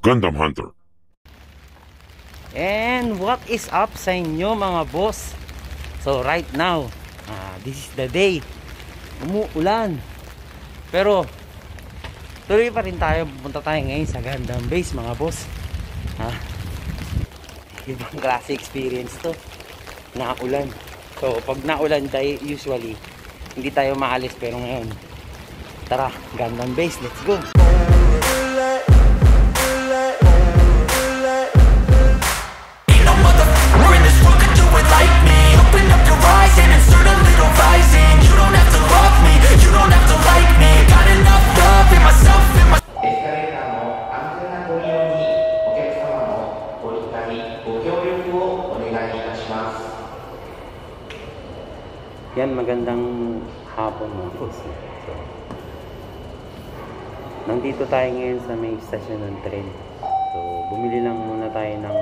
Gundam Hunter. And what is up sa inyo mga boss? So right now, uh, this is the day. Umuulan. Pero tuloy pa rin tayo. Pupunta tayo ngayon sa Gundam Base mga boss. Ha? Ibang klase experience to. Naulan. So pag naulan tayo usually hindi tayo maalis pero ngayon tara Gundam Base let's go. horizon Insert a little rising You don't have to love me You don't have to like me Got enough love in myself, in my Yan, magandang hapon mga kasi. So, nandito tayo ngayon sa may station ng train. So, bumili lang muna tayo ng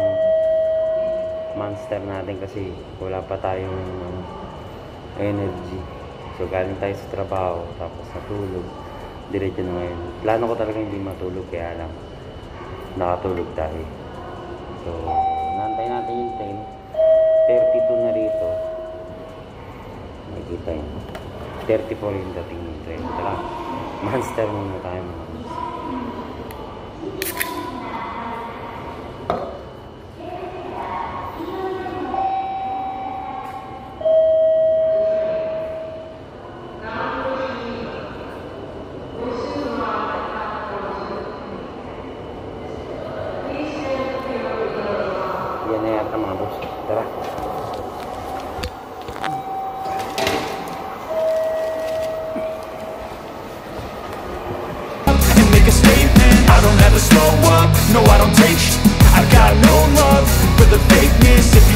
monster natin kasi wala pa tayong ano, energy. So, galing tayo sa trabaho, tapos natulog. Diretso na ngayon. Plano ko talaga hindi matulog, kaya lang nakatulog tayo. So, nantay natin yung train. 32 na rito. Nakikita yun. 34 yung dating yung train. Tara, monster muna tayo mga Tara. and make a statement. I don't ever slow up, no I don't take sh- I got no love for the fakeness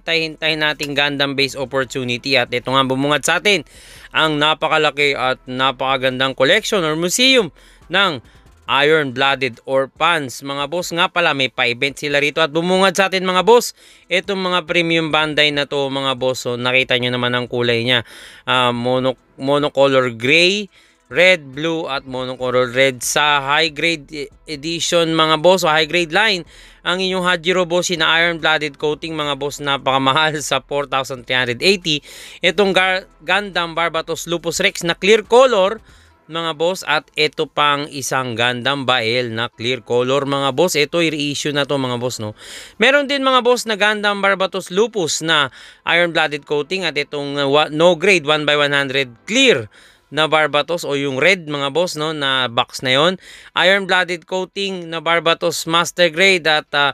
pagkahintay-hintay nating Gundam Base opportunity at ito nga bumungad sa atin ang napakalaki at napakagandang collection or museum ng Iron Blooded Orphans. Mga boss nga pala may pa-event sila rito at bumungad sa atin mga boss. Itong mga premium Bandai na to mga boss. So, nakita nyo naman ang kulay niya. Ah, mono, monocolor gray, red, blue at monocolor red. Sa high grade e- edition mga boss o high grade line ang inyong Hajiro Boshi na iron blooded coating mga boss napakamahal sa 4,380 itong Gar- Gundam Barbatos Lupus Rex na clear color mga boss at ito pang isang Gundam Bael na clear color mga boss. Ito i-reissue na to mga boss no? Meron din mga boss na Gundam Barbatos Lupus na iron blooded coating at itong uh, no grade 1 by 100 clear na Barbatos o yung red mga boss no na box na yon iron blooded coating na Barbatos master grade at uh,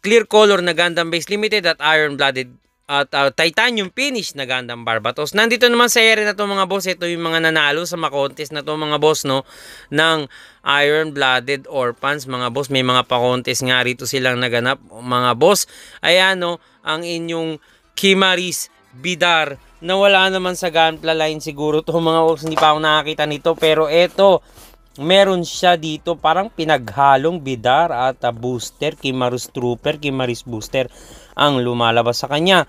clear color na Gundam base limited at iron blooded at uh, titanium finish na Gundam Barbatos. Nandito naman sa area na to mga boss, ito yung mga nanalo sa mga contest na to mga boss no ng Iron Blooded Orphans mga boss. May mga pa-contest nga rito silang naganap mga boss. Ayan no, ang inyong Kimaris Bidar na wala naman sa Gunpla line siguro to mga boss. Hindi pa ako nakakita nito pero eto meron siya dito parang pinaghalong bidar at ah, booster, Kimarus Trooper, Kimaris Booster ang lumalabas sa kanya.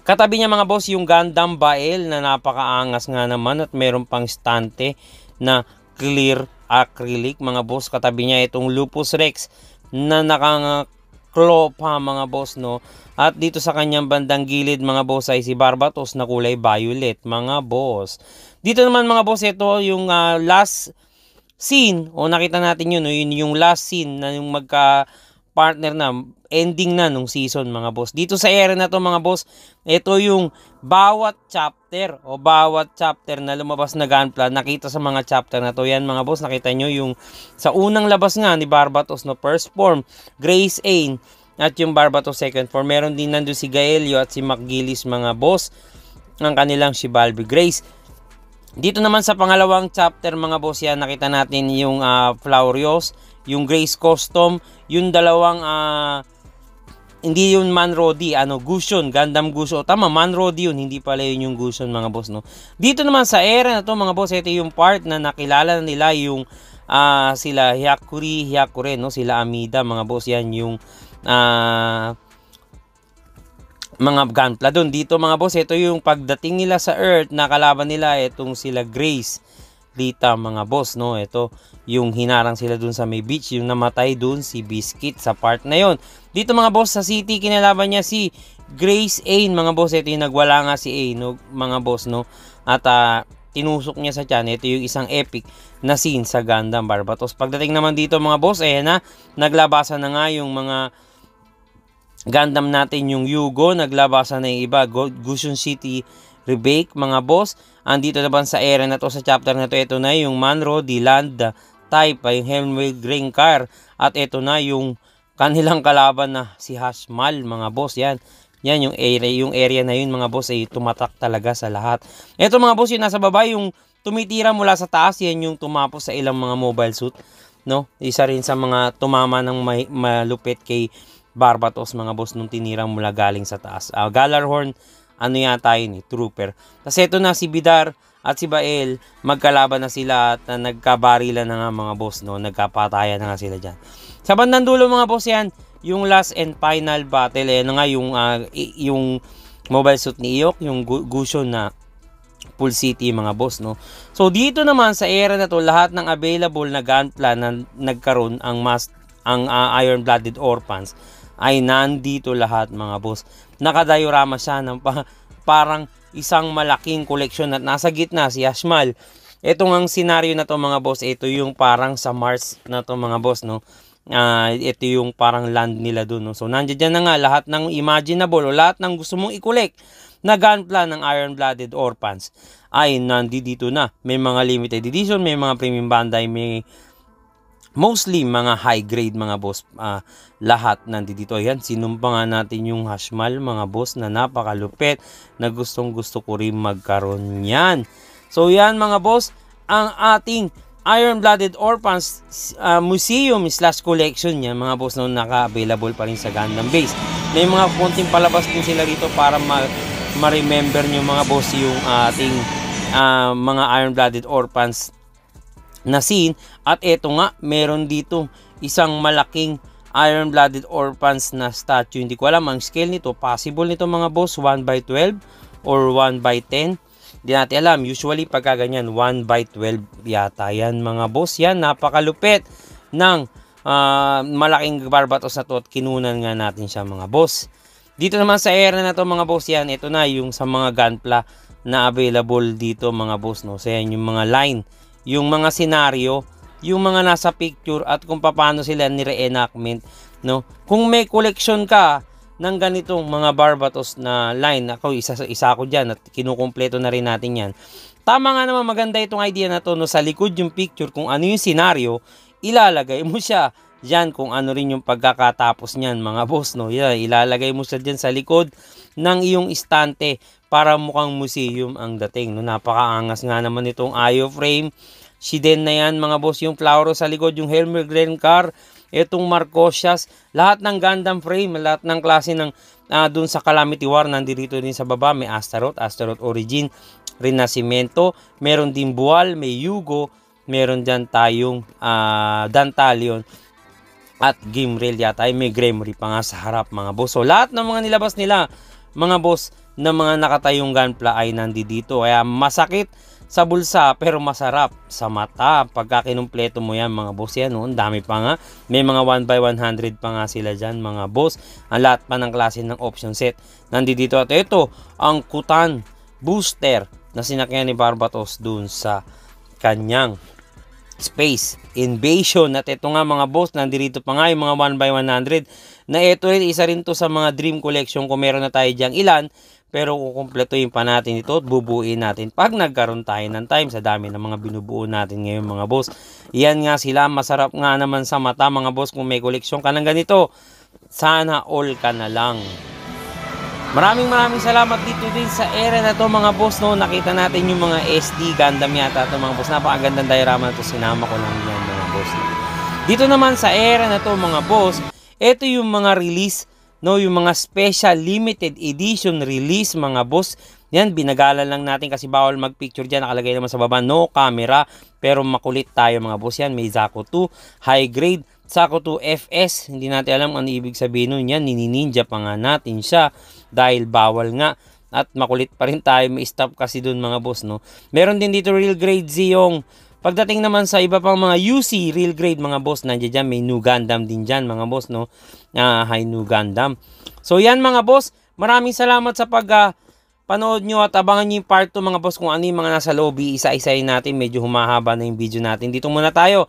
Katabi niya mga boss yung Gundam Bael na napakaangas nga naman at meron pang stante na clear acrylic mga boss. Katabi niya itong Lupus Rex na nakangaklo pa mga boss no. At dito sa kanyang bandang gilid mga boss ay si Barbatos na kulay violet mga boss. Dito naman mga boss ito yung ah, last scene o nakita natin yun, no? yun yung last scene na yung magka partner na ending na nung season mga boss. Dito sa area na to mga boss, ito yung bawat chapter o bawat chapter na lumabas na gunpla nakita sa mga chapter na to. Yan mga boss, nakita nyo yung sa unang labas nga ni Barbatos no first form, Grace Ain at yung Barbatos second form. Meron din nando si Gaelio at si McGillis mga boss ang kanilang si Balbi Grace. Dito naman sa pangalawang chapter mga boss yan, nakita natin yung uh, Flaurios, yung Grace Custom, yung dalawang uh, hindi yun Manrodi, ano, Gusion, Gundam Gusion. Tama, Manrodi yun, hindi pala yun yung Gusion mga boss, no. Dito naman sa era na to mga boss, ito yung part na nakilala nila yung uh, sila Hyakuri, Hyakure, no, sila Amida mga boss yan yung uh, mga gunpla doon. Dito mga boss, ito yung pagdating nila sa Earth, nakalaban nila itong sila Grace. Lita mga boss, no? Ito yung hinarang sila doon sa may beach, yung namatay doon si Biscuit sa part na yon. Dito mga boss, sa city, kinalaban niya si Grace Ain, mga boss. Ito yung nagwala nga si Ain, no? mga boss, no? At uh, tinusok niya sa tiyan. Ito yung isang epic na scene sa Gundam Barbatos. Pagdating naman dito mga boss, ayan na, naglabasan na nga yung mga Gundam natin yung Yugo, naglabasan na yung iba, Gushun City Rebake, mga boss. Andito naman sa area na to, sa chapter na to, ito na yung Manro, Diland, Type, yung Helmway Green Car, at ito na yung kanilang kalaban na si Hashmal, mga boss, yan. Yan yung area, yung area na yun mga boss ay tumatak talaga sa lahat. Ito mga boss yung nasa baba yung tumitira mula sa taas yan yung tumapos sa ilang mga mobile suit. No? Isa rin sa mga tumama ng may, malupit kay Barbatos mga boss nung tinirang mula galing sa taas. Uh, Galarhorn, ano yata yun eh, trooper. Kasi ito na si Bidar at si Bael, magkalaban na sila at uh, nagkabarila na nga mga boss, no? nagkapatayan na nga sila dyan. Sa bandang dulo mga boss yan, yung last and final battle, eh, ano nga yung, uh, yung mobile suit ni Iyok, yung Gushon na Pool City mga boss no. So dito naman sa era na to lahat ng available na gunpla na nagkaroon ang mas ang uh, Iron Blooded Orphans ay nandito lahat mga boss. Nakadiorama siya ng pa, parang isang malaking koleksyon at nasa gitna si Ashmal. Ito ang senaryo na to mga boss, ito yung parang sa Mars na to mga boss no. Uh, ito yung parang land nila doon. No? So nandiyan na nga lahat ng imaginable o lahat ng gusto mong i-collect na gunpla ng Iron Blooded Orphans ay nandito na. May mga limited edition, may mga premium bandai, may mostly mga high grade mga boss uh, lahat nandito yan sinumpa nga natin yung hashmal mga boss na napakalupit na gustong gusto ko rin magkaroon yan. So yan mga boss ang ating Iron Blooded Orphans uh, Museum slash collection yan mga boss na naka-available pa rin sa Gundam Base. May mga konting palabas din sila rito para ma ma-remember nyo mga boss yung ating uh, mga Iron Blooded Orphans na scene. At eto nga meron dito isang malaking iron-blooded orphans na statue. Hindi ko alam ang scale nito. Possible nito mga boss 1 by 12 or 1 by 10 hindi natin alam. Usually pagka ganyan 1 by 12 yata yan mga boss. Yan napakalupit ng uh, malaking barbatos na to at kinunan nga natin siya mga boss. Dito naman sa area na to mga boss yan ito na yung sa mga gunpla na available dito mga boss no? So yan yung mga line yung mga senaryo, yung mga nasa picture at kung paano sila ni-reenactment, no? Kung may collection ka ng ganitong mga Barbatos na line, ako isa isa ako diyan at kinukumpleto na rin natin 'yan. Tama nga naman maganda itong idea na to no sa likod yung picture kung ano yung senaryo, ilalagay mo siya diyan kung ano rin yung pagkakatapos niyan mga boss no. Yeah, ilalagay mo siya diyan sa likod ng iyong istante para mukhang museum ang dating. No? Napakaangas nga naman itong IO frame. Shiden na yan mga boss. Yung Flauro sa likod, yung Helmer Glen Car, itong Marcosias, lahat ng Gundam frame, lahat ng klase ng uh, dun sa Calamity War, nandito din sa baba, may Astaroth, Astaroth Origin, Renacimiento, meron din Bual, may Yugo, meron dyan tayong uh, Dantalion, at Gimrel yata ay may Gremory pa nga sa harap mga boss. So lahat ng mga nilabas nila mga boss ng mga nakatayong gunpla ay nandito. Kaya masakit sa bulsa pero masarap sa mata pagka kinumpleto mo yan mga boss yan no? dami pa nga may mga 1 by 100 pa nga sila dyan mga boss ang lahat pa ng klase ng option set nandito at ito ang kutan booster na sinakyan ni Barbatos dun sa kanyang space invasion at ito nga mga boss nandito pa nga yung mga 1 by 100 na ito rin isa rin to sa mga dream collection kung meron na tayo dyang ilan pero kukumpletuhin pa natin ito at bubuin natin pag nagkaroon tayo ng time sa dami ng mga binubuo natin ngayon mga boss. Yan nga sila, masarap nga naman sa mata mga boss kung may koleksyon ka ng ganito. Sana all ka na lang. Maraming maraming salamat dito din sa area na to mga boss no. Nakita natin yung mga SD Gundam yata to mga boss. Napakagandang diorama na to. Sinama ko lang yan mga boss. Dito naman sa area na to mga boss, ito yung mga release no, yung mga special limited edition release mga boss. Yan, binagalan lang natin kasi bawal mag-picture dyan. Nakalagay naman sa baba, no camera. Pero makulit tayo mga boss yan. May Zaku 2, high grade. Zaku 2 FS. Hindi natin alam ano ibig sabihin nun yan. Ninininja pa nga natin siya. Dahil bawal nga. At makulit pa rin tayo. May stop kasi dun mga boss, no. Meron din dito real grade Z yung Pagdating naman sa iba pang mga UC real grade mga boss, nandiyan dyan, may new Gundam din dyan mga boss, no? Uh, high new Gundam. So yan mga boss, maraming salamat sa pag uh, panood nyo at abangan nyo yung part 2 mga boss kung ano yung mga nasa lobby. Isa-isayin natin, medyo humahaba na yung video natin. Dito muna tayo.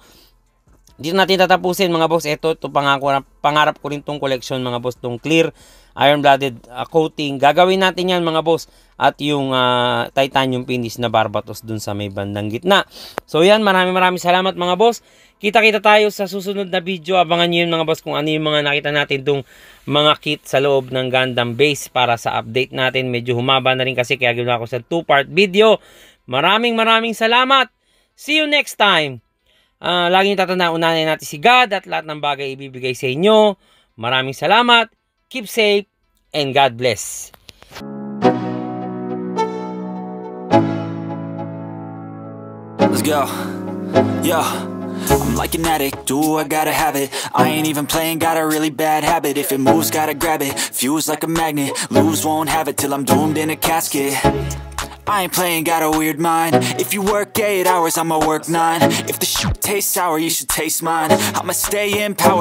Dito natin tatapusin mga boss. Ito, ito pangako, pangarap ko rin tong collection mga boss, tong clear iron-blooded uh, coating. Gagawin natin yan mga boss. At yung uh, titanium finish na barbatos dun sa may bandang gitna. So yan, maraming maraming salamat mga boss. Kita-kita tayo sa susunod na video. Abangan nyo yun mga boss kung ano yung mga nakita natin dong mga kit sa loob ng Gundam base para sa update natin. Medyo humaba na rin kasi kaya ginawa ko sa 2-part video. Maraming maraming salamat. See you next time. Uh, laging tatandaan unahin natin si God at lahat ng bagay ibibigay sa inyo. Maraming salamat. Keep safe and God bless. Let's go. Yeah. I'm like an addict, do I gotta have it I ain't even playing, got a really bad habit If it moves, gotta grab it, fuse like a magnet Lose, won't have it till I'm doomed in a casket I ain't playing, got a weird mind. If you work 8 hours, I'ma work 9 If the shoot tastes sour, you should taste mine. I'ma stay in power